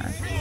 time